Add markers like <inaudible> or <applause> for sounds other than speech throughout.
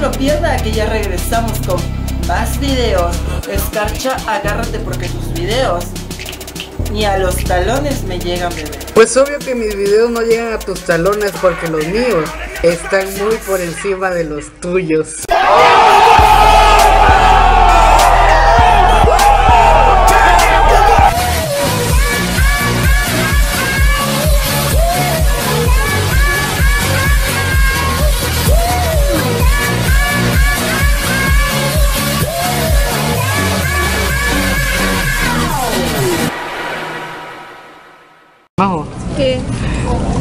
lo pierda que ya regresamos con más videos. Escarcha, agárrate porque tus videos ni a los talones me llegan, bebé. Pues obvio que mis videos no llegan a tus talones porque los míos están muy por encima de los tuyos.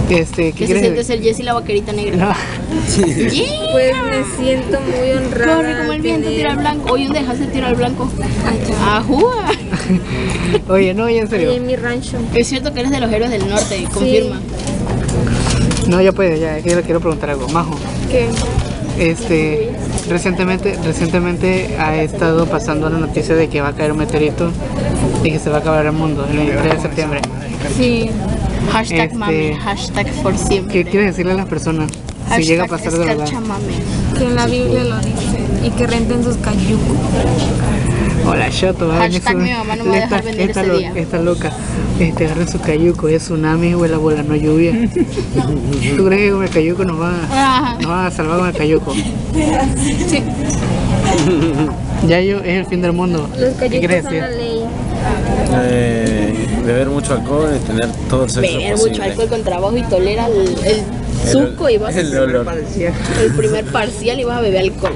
Este, ¿qué ¿Qué se siente ser Jessie la vaquerita negra? No. Yeah. <laughs> Pues me siento muy honrada. Corre como el viento, tener- tiro al blanco. Hoy un dejaste tiro al blanco. Ajúa. <laughs> Oye, no, ya en serio. en mi rancho. Es cierto que eres de los héroes del norte, confirma. No, ya puede, ya, es que yo le quiero preguntar algo. Majo, ¿Qué? este, recientemente, recientemente ha estado pasando la noticia de que va a caer un meteorito y que se va a acabar el mundo el 23 de septiembre. Sí. Hashtag Este- mame, hashtag por siempre. ¿Qué quieres decirle a las personas si llega a pasar de verdad? mame. Que en la Biblia lo dice. Y que renten sus cayucos. Hola, Shoto, Hashtag mi mamá no me va a dejar esta, venir esta ese lo- día. esta loca, este, agarren su cayuco, es tsunami o la bola, no lluvia. ¿Tú crees que con el cayuco nos va, Ajá. nos va a salvar con el cayuco? Sí. Ya yo, es el fin del mundo. Los ¿Qué son la ley. Eh, beber mucho alcohol y tener todo el sexo Beber posible. mucho alcohol con trabajo y tolera el, el suco y vas a el dolor. el primer parcial y vas a beber alcohol.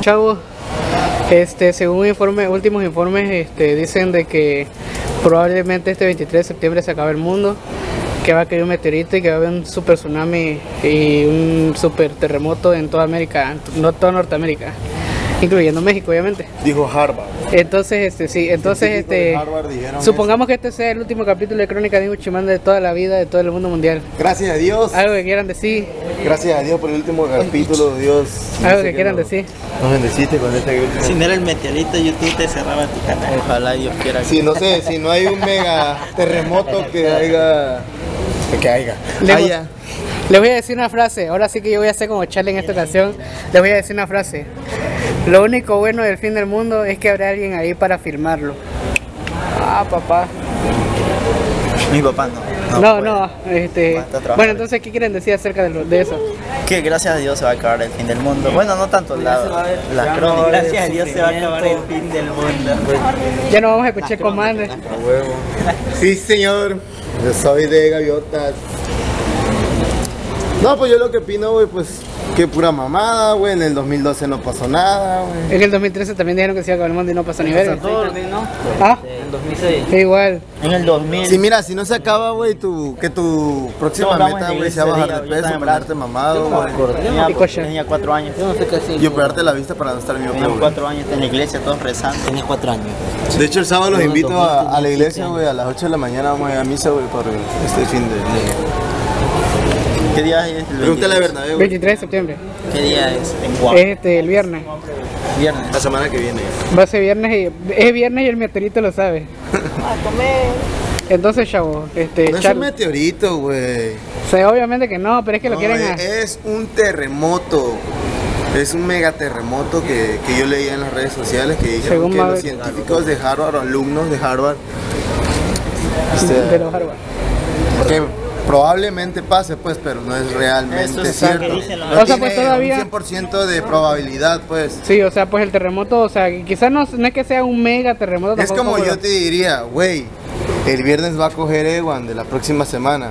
Chavos, este, según informe, últimos informes, este, dicen de que probablemente este 23 de septiembre se acabe el mundo, que va a caer un meteorito y que va a haber un super tsunami y un super terremoto en toda América, no toda Norteamérica, incluyendo México, obviamente. Dijo Harvard. Entonces, este, sí, entonces, este, Harvard dijeron supongamos que este sea el último capítulo de Crónica de Uchimán de toda la vida, de todo el mundo mundial. Gracias a Dios. Algo que quieran decir, Gracias a Dios por el último capítulo, Dios. algo que quieran nos- decir. Nos bendeciste con este último. Si no era el meteorito, YouTube te cerraba tu canal. Ojalá Dios quiera. que- Si no sé, si no hay un mega terremoto que haya. Que haya. Le- haya. Les voy a decir una frase, ahora sí que yo voy a hacer como Charlie en esta ocasión, les voy a decir una frase. Lo único bueno del fin del mundo es que habrá alguien ahí para filmarlo. Ah, papá. Mi papá no. No, no, este... Está trabajando. Bueno, entonces, ¿qué quieren decir acerca de, lo- de eso? Que gracias a Dios se va a acabar el fin del mundo. Bueno, no tanto la, la crónica. Gracias a Dios se va a acabar el fin del mundo. Ya no vamos a escuchar comandos. Sí, señor. Yo soy de gaviotas. No, pues yo lo que opino, güey, pues que pura mamada, güey. En el 2012 no pasó nada, güey. En el 2013 también dijeron que se iba a acabar el mundo y no pasó ni verga. ¿no? Ah, En 2006. igual. En el 2000. Sí, mira, si no se acaba, güey, tu, que tu próxima meta, güey, sea bajar de peso, ponerte mamado, güey. Tenía, tenía cuatro años. Yo no sé qué hacía. Y operarte la vista para no estar miope, Tenía güey. cuatro años en la iglesia, todos rezando. Tenía cuatro años. De hecho, el sábado los invito 2000 a, la iglesia, 17 güey, a las 8 de la mañana vamos a ir a misa, güey, por este fin de... ¿Qué día es el Pregúntale a 23? Bernabé, güey. 23 de septiembre. ¿Qué día es? En Guam. Es este, el viernes. Viernes. La semana que viene. Va a ser viernes y... Es viernes y el meteorito lo sabe. <laughs> Entonces, chavo, este... No es Char- un meteorito, güey. O sea, obviamente que no, pero es que lo quieren... es, a- es un terremoto. Es un mega terremoto que, que yo leía en las redes sociales que dijeron Según que Mabel- los científicos de Harvard, o alumnos de Harvard, este, de los Harvard. que probablemente pase, pues, pero no es realmente Eso es cierto. lo que dicen los- No O sea, pues, todavía- un 100% de probabilidad, pues. Sí, o sea, pues el terremoto, o sea, quizás no, no es que sea un mega terremoto. Es tampoco como yo te diría, güey, el viernes va a coger Ewan de la próxima semana.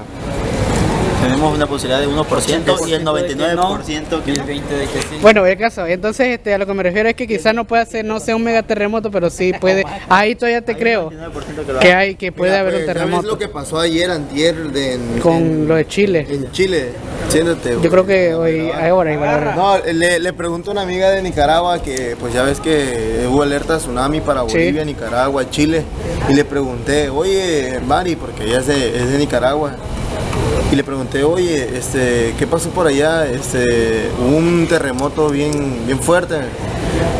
Tenemos una posibilidad de 1% y el 99% que Y el 20 de que sí. Bueno, el caso, entonces este, a lo que me refiero es que quizás no pueda ser, no sea un mega terremoto, pero sí <laughs> puede, ahí todavía te creo 99% que hay, que puede Mira, haber un pues, ¿ya ves terremoto lo que pasó ayer, antier, de, en, con en- lo de Chile. en Chile? Siéntate, Yo creo que hoy, ahora igual. No, le, le pregunto a una amiga de Nicaragua que pues ya ves que hubo alerta tsunami para Sí. Bolivia, Nicaragua, Chile. Y le pregunté, oye, Mari, porque ella es de, es de Nicaragua. Y le pregunté, oye, este, ¿qué pasó por allá? Este, hubo un terremoto bien, bien fuerte.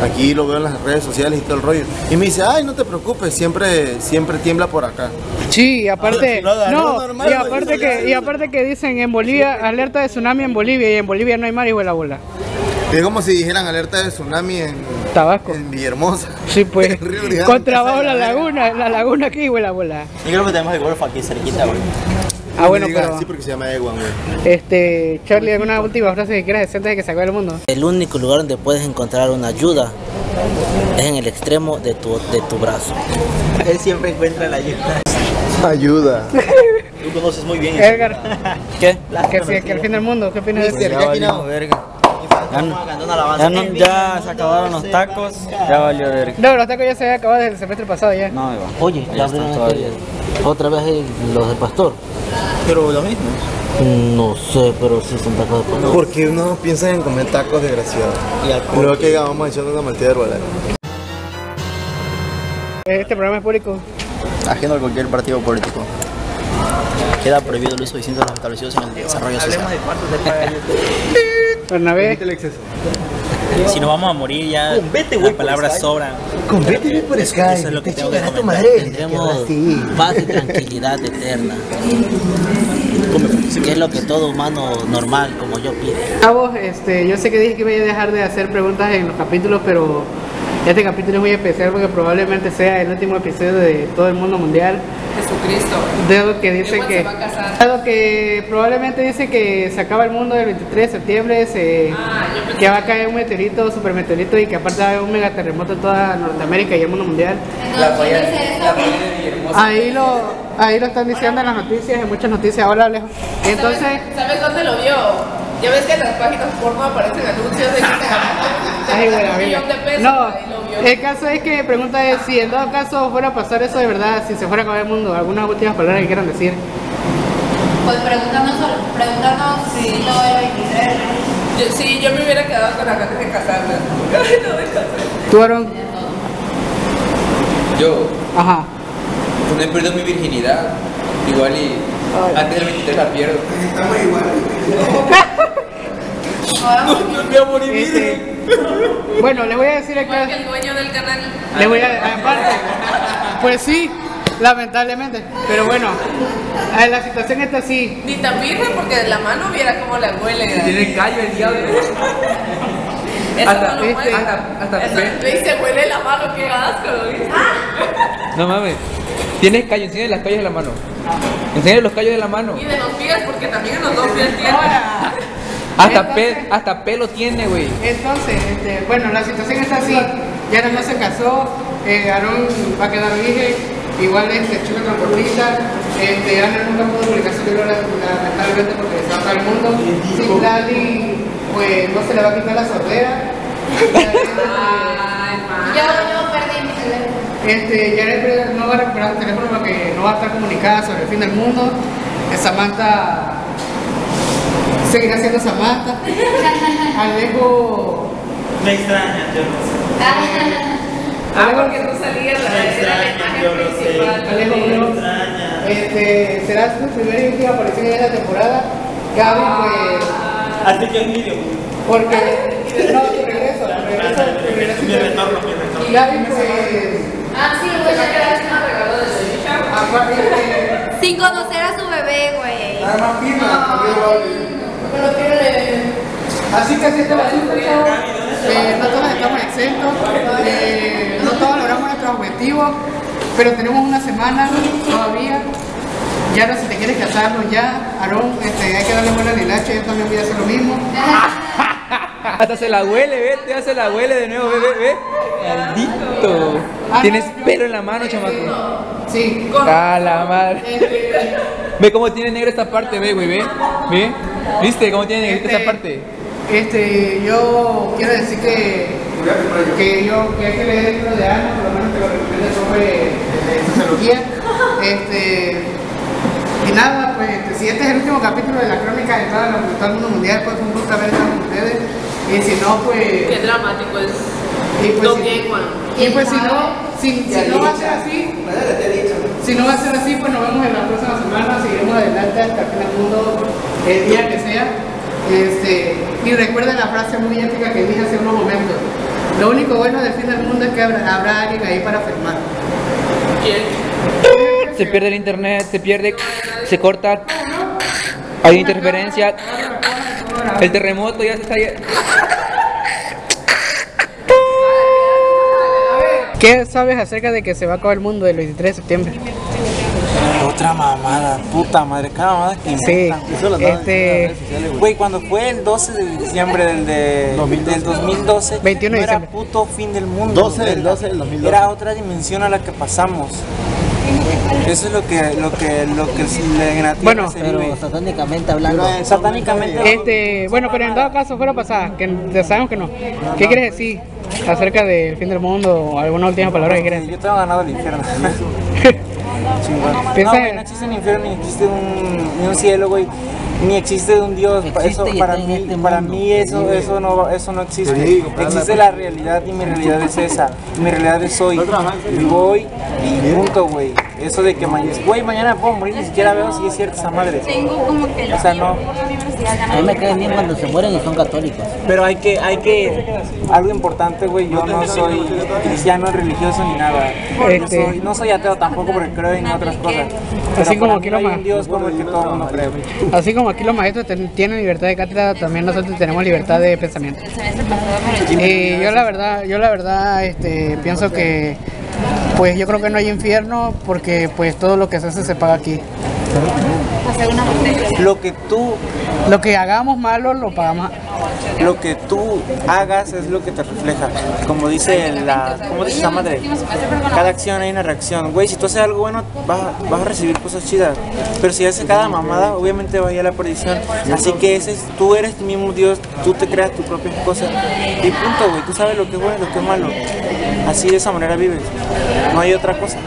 Aquí lo veo en las redes sociales y todo el rollo. Y me dice, ay, no te preocupes, siempre, siempre tiembla por acá. Sí, aparte, Lo agarró no, normal, y aparte que, y aparte que dicen en Bolivia, alerta de tsunami en Bolivia, y en Bolivia no hay mar y huele la bola. Es como si dijeran alerta de tsunami en, Tabasco. en Villahermosa. Sí, <laughs> pues. En Río Grande. Contra abajo <laughs> la laguna, la laguna aquí, güey, la bola. Yo creo que tenemos el golfo aquí cerquita, güey. Ah, bueno, No digas pero. así porque se llama Ewan, güey. Este, Charlie, ¿alguna última frase que quieras decir antes de que se acabe el mundo? El único lugar donde puedes encontrar una ayuda es en el extremo de tu, de tu brazo. Él siempre encuentra la ayuda. Ayuda. Tú conoces muy bien eso. Edgar, ¿Qué? que, sí, que el fin del mundo, ¿qué opinas de eso? Ya aquí no. verga. Ya, no- ya no- ya se acabaron los tacos, ya valió verga. No, los tacos ya se habían acabado desde el semestre pasado ya. No, Iván. Oye, ya abrieron todavía. Otra vez los del pastor. Pero lo mismo. No sé, pero sí son tacos de pastor. ¿Por qué uno piensa en comer tacos desgraciados? Luego que vamos echando una malteada de herbolaria. Este programa es público. Ajeno a cualquier partido político. Queda prohibido el uso de distintos los establecidos en el desarrollo social. <laughs> Bernabé, el exceso. Si nos vamos a morir ya, las palabras sobran. Convete por Eso- eso es lo que tengo que comentar. Tendremos paz y tranquilidad eterna. Que es lo que todo humano normal como yo pide. a vos, este, yo sé que dije que iba a dejar de hacer preguntas en los capítulos, pero este capítulo es muy especial porque probablemente sea el último episodio de todo el mundo mundial. Jesucristo. Dado que dice que, se va a casar. dado que probablemente dice que se acaba el mundo el 23 de septiembre, se, Ah, que va a caer un meteorito, super meteorito y que aparte va a haber un megaterremoto en toda Norteamérica y el mundo mundial. La falla, la de Villahermosa. Ahí lo, ahí lo están diciendo en las noticias, en muchas noticias. Hola, Alejo. Y entonces, ¿Sabes, ¿Sabes dónde lo vio? Ya ves que en las páginas porno aparecen anuncios de que te Ay, ganan bueno, un millón de pesos. No, ahí lo vio. El caso es que pregunta es si en todo caso fuera a pasar eso de verdad, si se fuera a acabar el mundo, algunas últimas palabras que quieran decir. Pues preguntarnos, preguntarnos si lo del 23. Yo- sí, yo me hubiera quedado con las ganas de casarme. Ay, no me casé. ¿Tú, Aaron? Yo, Ajá. pues no he perdido mi virginidad. Igual y antes del 23 la pierdo. <laughs> <laughs> No me voy a morir Este, bueno, le voy a decir que el dueño del canal. Le voy a. Aparte. Pues sí, lamentablemente. Pero bueno, eh, la situación está así. Ni tan virgen porque de la mano viera cómo la huele. Tiene callo el diablo. <laughs> Eso hasta- no lo este, hasta- hasta Eso pe- le dice huele la mano, qué asco. <laughs> No mames. Tienes callo, enseña las callos de la mano. Enseña los callos de la mano. Y de los pies, porque también los dos pies tiene. Hasta, pe- hasta pelo tiene, güey. entonces, este, bueno, la situación está así. Yara no se casó, eh, Aarón va a quedar virgen, igual este chico transportista, este, Ana nunca pudo publicar su libro lamentablemente porque se va el mundo. Sin Lali, pues no se le va a quitar la sordera. Man. Yo, yo perdí mi teléfono. Este, Jared no va a recuperar el teléfono porque no va a estar comunicada sobre el fin del mundo. Samantha seguirá siendo Samantha. Alejo. Me extraña, yo no sé. Ah, porque tú salías la, era la imagen principal. Alejo Bro, este, será su primera y última aparición en esta temporada. Gaby, pues, Así que un vídeo. porque. No, tu regreso, tu regreso, tu regreso. Mi retorno, mi retorno. Y Gaby, pues. Ah, sí, va a quedar sin regalo de aparte Sin conocer a su bebé, güey. Así que así está el asunto, chavos. Eh, no todos estamos exentos, eh, no todos logramos nuestros objetivos, pero tenemos una semana todavía. Ya no, si te quieres casarnos ya, Aarón, este, hay que darle buena lilacha, yo también voy a hacer lo mismo. Hasta se la huele, ve, te hace la huele de nuevo, ve, ve, ve. Maldito. Tienes pelo en la mano, chamaco. Sí. A la madre. <laughs> Este, Ve cómo tiene negra esta parte, ve, güey, ve. Ve. ¿Viste cómo tiene negrita esta parte? Este, yo quiero decir que, que yo que hay que leer el libro de Ana, por lo menos que lo recomiende sobre sociología. <laughs> Este, y nada, pues este, si este es el último capítulo de la crónica de toda la- de todo el mundo mundial, pues un gusto haber estado con ustedes. Y si no, Qué pues. dramático es. Y pues, Don si, y pues si no, si, si no va a ser así, si no va a ser así, pues nos vemos en la próxima semana, seguiremos adelante hasta el fin del mundo, el día que sea. Este, y recuerden la frase muy épica que dije hace unos momentos. Lo único bueno del fin del mundo es que habrá, habrá alguien ahí para firmar. ¿Quién? Se pierde el internet, se pierde, se corta, hay interferencia, el terremoto ya se está... ¿Qué sabes acerca de que se va a acabar el mundo el 23 de septiembre? Otra mamada, puta madre, cada mamada que. Sí, Eso este... Güey, cuando fue el 12 de diciembre del, de, 2012, 21 era puto fin del mundo. 12 del 12 del 2012. Era otra dimensión a la que pasamos. Eso es lo que lo que lo que le- Bueno, se Pero vive. satánicamente hablando, Satánicamente este, bueno, pero en dado caso fuera pasada, que ya sabemos que no. ¿Qué quieres decir acerca del fin del mundo o alguna última palabra que quieras decir? yo tengo ganado el infierno. <laughs> Chingón. No, güey, no existe un infierno ni existe un, ni un cielo, güey. Ni existe un Dios. Existe eso, para mí, este para mí eso, eso no, eso no existe. Existe la realidad y mi realidad es esa. Mi realidad es hoy. Vivo hoy y punto, güey. Eso de que mañana, güey, mañana puedo morir, ni siquiera veo si es cierta esa madre. Tengo como que O sea, no. a mí me cae bien cuando se mueren y son católicos. Pero hay que, hay que, algo importante, güey, yo no soy cristiano, religioso ni nada. Yo Este- soy- no soy ateo tampoco porque creo en otras cosas. Pero Así como lo no hay ma- un Dios como el que todo el mundo cree. güey. Así como aquí los maestros tienen libertad de cátedra, también nosotros tenemos libertad de pensamiento. Y yo la verdad, yo la verdad, este, pienso que, pues yo creo que no hay infierno porque pues todo lo que se hace se paga aquí. Lo que tú, Lo que hagamos malo lo pagamos. Lo que tú hagas es lo que te refleja. Como dice la, como dice esa madre, cada acción hay una reacción. Güey, si tú haces algo bueno, vas, vas a recibir cosas chidas. Pero si haces cada mamada, obviamente va a ir a la perdición. Así que ese es, tú eres tu mismo Dios, tú te creas tus propias cosas. Y punto, güey, tú sabes lo que es bueno y lo que es malo. Así de esa manera vives. No hay otra cosa.